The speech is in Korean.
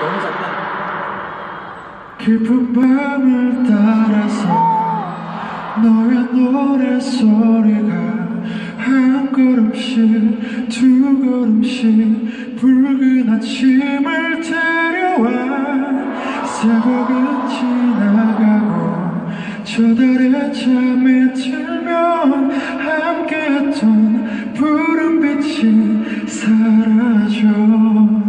너무 작다. 깊은 밤을 따라서 너의 노래 소리가 한 걸음씩 두 걸음씩 붉은 아침을 데려와 새벽은 지나가고 저 달의 잠에 들면 함께했던 푸른 빛이 사라져